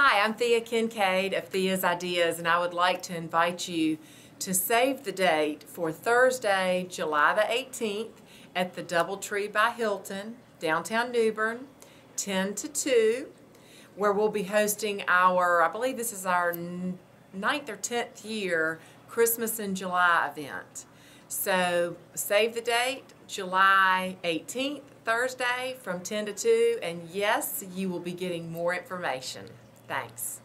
Hi, I'm Thea Kincaid of Thea's Ideas, and I would like to invite you to save the date for Thursday, July the 18th at the Doubletree by Hilton, downtown New Bern, 10 to 2, where we'll be hosting our, I believe this is our ninth or 10th year Christmas in July event. So save the date, July 18th, Thursday from 10 to 2, and yes, you will be getting more information. Thanks.